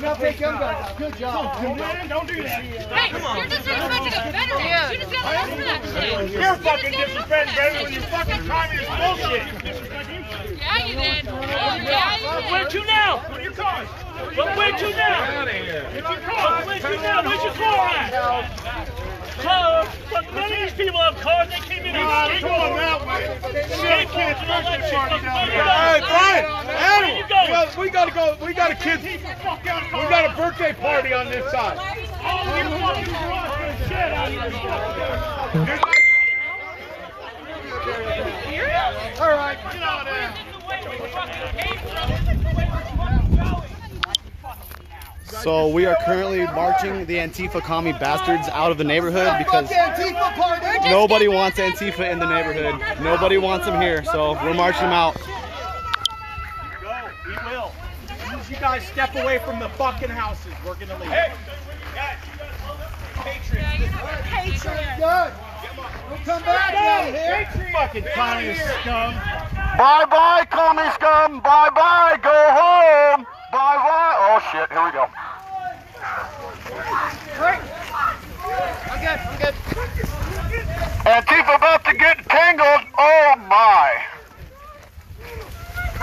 There you go. Now take them guys out. Good job. Don't do that. Hey, you're just expecting a better dude. You just gotta ask for that shit. You're fucking disrespecting baby with your fucking communist bullshit. Yeah, you did. Oh, yeah, you Where to now? What are your cars? But where to now? Where's your car? Where's your now? Where's your car at? Car? Fuck, none of these people have cars. They came in on skateboards. going that way. Skateboards and all that shit. Fucking Hey, Brian, Where you Adam, going? We gotta go. We got a kid. We Fuck out of got a birthday party on this side. You fucking fucking shit out of here. All right. Get out of there. So we are currently marching the Antifa commie bastards out of the neighborhood because Fuck Antifa party. nobody wants Antifa in the neighborhood. Nobody wants them here, so we're marching them out. You guys step away from the fucking houses, we're gonna leave. Hey, guys. Patriots. Good. We'll come back down here. Fucking communist scum. Bye bye, commie scum. Bye bye. Go home. Bye bye. Oh shit, here we go. I'm good. I'm good. Antifa about to get tangled. Oh my.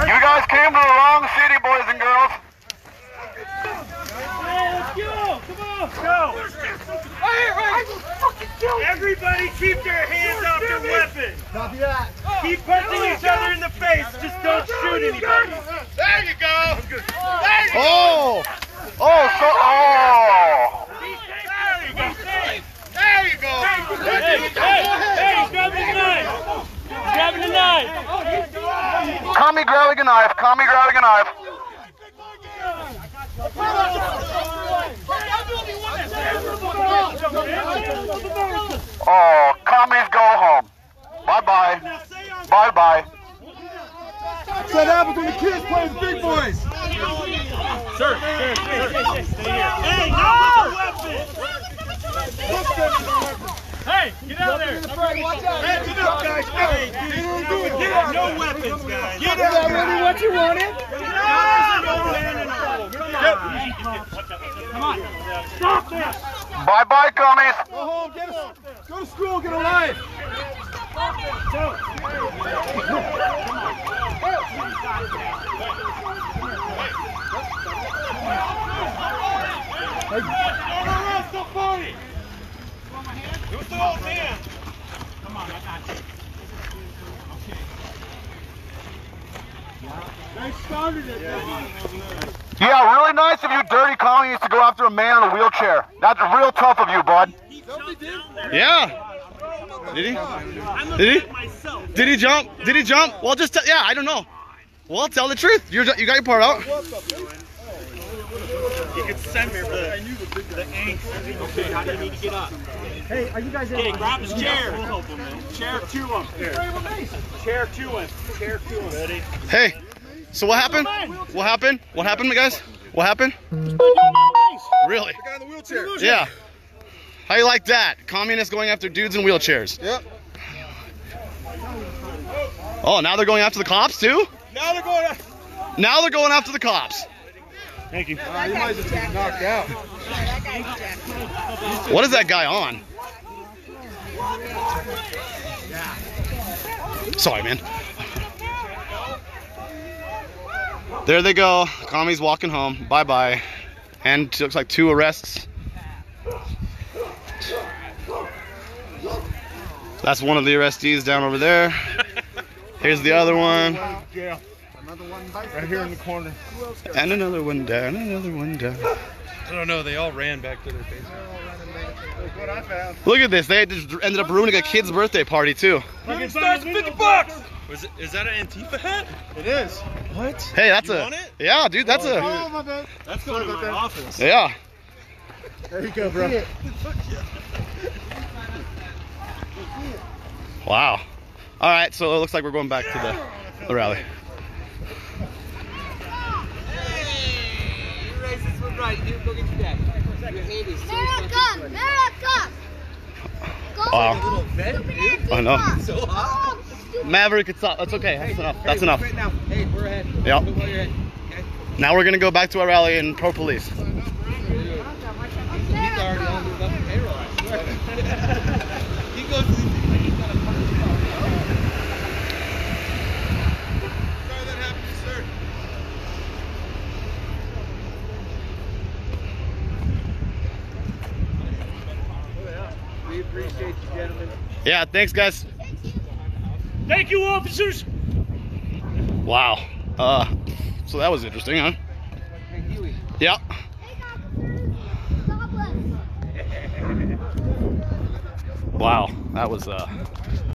You guys came to the wrong city, boys and girls. Let's go. Come on. Go. Everybody keep their hands off their weapons. Copy that. Keep punching each other in the face. Just don't shoot anybody. There you go. There you Oh. Oh, so oh. There you go. There you go. Hey, hey, hey, he's grabbing the knife. He's grabbing the knife. Commie grabbing a knife. Commie grabbing a knife. Oh, commies go home. Bye bye. Bye bye. That's what happens when the kids play with big boys. Sir. Hey, no weapons. Hey, get out there. Watch out. Hands it up, guys. Hey, get out. No weapons, guys. Get Is that really what you wanted? Come on. Stop this. Bye bye, commies. Go home. Get a, go to school. Get a life. Arrest the party. Who's the old man? They started it. Yeah, really nice of you dirty commies to go after a man in a wheelchair. That's real tough of you, bud. Yeah. Did he? Did he? Did he jump? Did he jump? Well, just tell, yeah, I don't know. Well, tell the truth. You're, you got your part out. You can send me the, the angst. Okay, how do you need to get up? Hey, are you guys in? Okay, grab his chair. Chair to him. Chair to him. Chair to him. Ready? Hey, so what happened? What happened? What happened, guys? What happened? Really? Guy in the wheelchair. Yeah. How you like that? Communists going after dudes in wheelchairs. Yep. Oh, now they're going after the cops too? Now they're going. To, Now they're going after the cops. Thank you. uh, you might just knocked out. What is that guy on? Sorry, man. There they go. Commies walking home. Bye bye. And it looks like two arrests. That's one of the arrestees down over there. Here's the other one. Yeah. Right here in the corner. And another one down. Another one down. I don't know. They all ran back to their basement. What I found. Look at this. They just ended up ruining a kid's birthday party too. Fucking stars 50 bucks. Was it? Is that an Antifa hat? It is. What? Hey, that's You a want it? yeah, dude. That's a Oh my bad. That's going to my office. yeah. There you go, bro. Wow. All right, so it looks like we're going back to the, the rally. America! America! Go Wow. I know. Stupid. Maverick, it's up. That's okay. That's enough. That's enough. Right now. Hey, we're ahead. Yep. Move while you're ahead. Okay? Now we're gonna go back to our rally and pro police. He's already on the payroll, I swear. he goes to these things like he's got a fucking job. Sorry that happened to you, sir. We appreciate you, gentlemen. Yeah, thanks guys. Thank you, officers. Wow. Uh, so that was interesting, huh? Hey, Yeah. Wow, that was uh